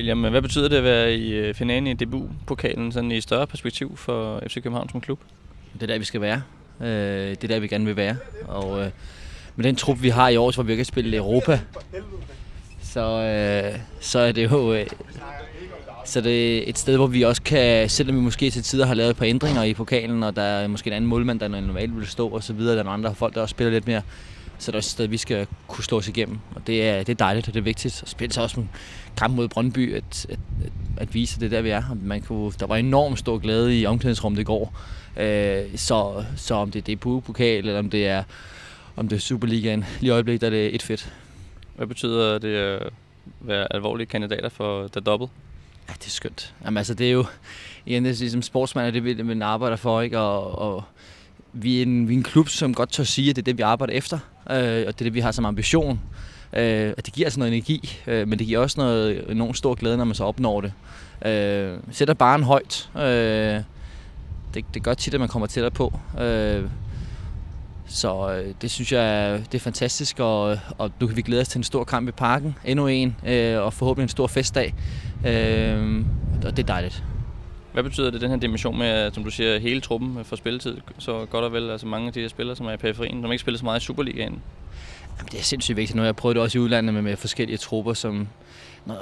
William, hvad betyder det at være i øh, finalen i DBU-pokalen sådan i større perspektiv for FC København som klub? Det er der, vi skal være. Øh, det er der, vi gerne vil være. Og øh, med den trup, vi har i år, hvor vi kan spille Europa, så, øh, så er det jo øh, så det er et sted, hvor vi også kan, selvom vi måske til tider har lavet et par ændringer i pokalen, og der er måske en anden målmand, der normalt ville stå og så videre, der er nogle andre folk, der også spiller lidt mere, så er det også et sted, vi skal kunne slå os igennem. Og det er, det er dejligt, og det er vigtigt. at spille så også en kamp mod Brøndby, at, at, at, at vise, at det er der, vi er. Man kunne, der var enormt stor glæde i omklædningsrummet i går. Øh, så, så om det er DBU-pokal, eller om det er, om det er Superligaen, lige i øjeblikket, der er det et fedt. Hvad betyder det at være alvorlige kandidater for The Double? Ja, det er skønt. Jamen, altså, det er jo igen, det er ligesom sportsmand, er det vi, man arbejder for, ikke? Og, og vi, er en, vi er en klub, som godt tør sige, at det er det, vi arbejder efter, øh, og det er det, vi har som ambition. Øh, at det giver altså noget energi, øh, men det giver også noget, enormt stor glæde, når man så opnår det. Øh, sætter barn højt. Øh, det, det gør tit, at man kommer tættere på. Øh, så øh, det synes jeg det er fantastisk, og, og nu kan vi glæde os til en stor kamp i parken. Endnu en, øh, og forhåbentlig en stor festdag. Øh, og det er dejligt. Hvad betyder det, den her dimension med, som du siger, hele truppen øh, for spilletid? Så godt og vel, altså mange af de her spillere, som er i periferien, som ikke spiller så meget i Superligaen. Jamen, det er sindssygt vigtigt. Nu har jeg prøvet det også i udlandet med, med forskellige trupper, som,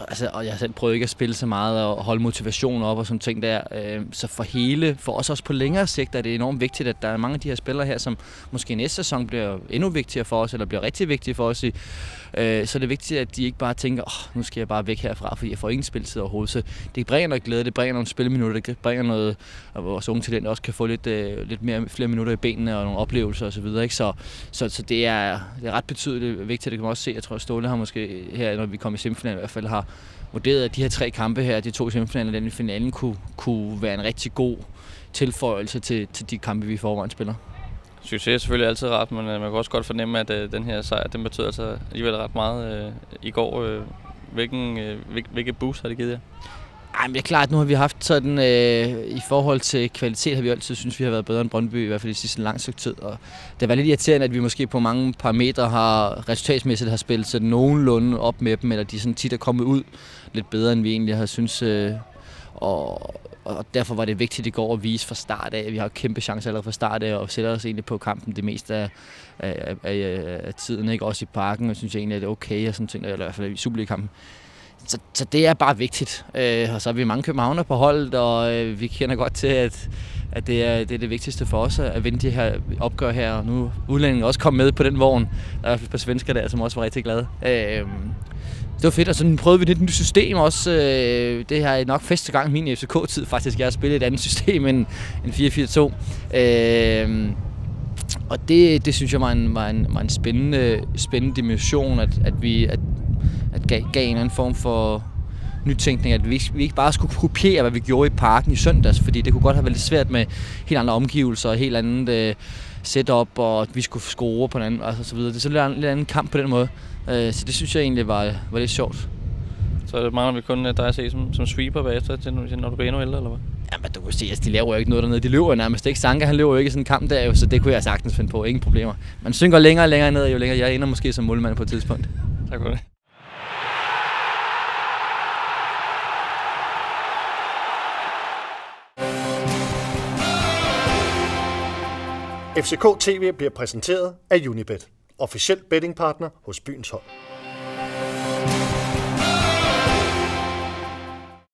altså, og jeg har selv prøvet ikke at spille så meget og holde motivation op og sådan ting der. Øh, så for hele, for os også på længere sigt, er det enormt vigtigt, at der er mange af de her spillere her, som måske næste sæson bliver endnu vigtigere for os, eller bliver rigtig vigtige for os. I, øh, så er det vigtigt, at de ikke bare tænker, oh, nu skal jeg bare væk herfra, fordi jeg får ingen spilletid overhovedet. Så det bringer noget glæde, det bringer nogle spilminutter, det bringer noget, og vores unge talenter også kan få lidt, øh, lidt mere, flere minutter i benene og nogle oplevelser osv. Så, ikke? så, så, så det, er, det er ret betydeligt vægt til det kan man også se. Jeg tror, at Ståle har måske her, når vi kommer i semifinalen i hvert fald, har vurderet, at de her tre kampe her, de to semifinaler den i finalen, kunne, kunne være en rigtig god tilføjelse til, til de kampe, vi i forvejen spiller. Succes er selvfølgelig altid ret, men øh, man kan også godt fornemme, at øh, den her sejr, den betyder altså alligevel ret meget øh, i går. Øh, hvilken, øh, hvilke boost har det givet jer? Ej, men det er klart, nu har vi haft sådan, øh, i forhold til kvalitet, har vi altid synes vi har været bedre end Brøndby, i hvert fald i sidste lang stykke tid. Og det var lidt irriterende, at vi måske på mange parametre har resultatsmæssigt har spillet sådan nogenlunde op med dem, eller de sådan tit er kommet ud lidt bedre, end vi egentlig har synes. Øh, og, og derfor var det vigtigt i går at vise fra start af, at vi har kæmpe chancer allerede fra start af, og sætter os egentlig på kampen det meste af, af, af, af tiden, ikke? også i parken, og synes jeg egentlig, at det er okay, og sådan ting, eller i hvert fald i Superliga-kampen så, så det er bare vigtigt. Øh, og så er vi mange københavner på holdet, og øh, vi kender godt til, at, at det, er, det er det vigtigste for os at vinde de her opgør her. Og nu udlændingen også kom med på den vogn. Der er i hvert fald et par svensker der, som også var rigtig glade. Øh, det var fedt, og så prøvede vi lidt nyt system også. Øh, det har nok første gang min FCK-tid faktisk. Jeg har spillet et andet system end, end 4-4-2. Øh, og det, det synes jeg var en, var en, var en spændende, spændende dimension, at, at, vi, at at gav, gav en eller anden form for nytænkning, at vi, vi ikke bare skulle kopiere, hvad vi gjorde i parken i søndags, fordi det kunne godt have været lidt svært med helt andre omgivelser og helt andet øh, setup, og at vi skulle score på en anden, altså så videre. Det er så lidt, lidt anden kamp på den måde, øh, så det synes jeg egentlig var, var lidt sjovt. Så det mangler vi kun øh, dig at se som, som sweeper bagefter, til, når du bliver endnu ældre, eller hvad? Jamen, du kan se, at altså, de laver jo ikke noget dernede. De løber jo nærmest ikke. Sanka, han løber jo ikke i sådan en kamp der, jo, så det kunne jeg sagtens finde på. Ingen problemer. Man synker længere og længere ned, jo længere jeg ender måske som målmand på et tidspunkt. Tak for det. FCK TV bliver præsenteret af Unibet, officiel bettingpartner hos byens hold.